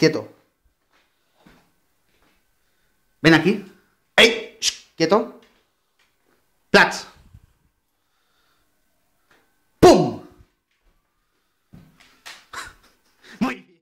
quieto. Ven aquí. ¡Ey! Shh, quieto. Platz.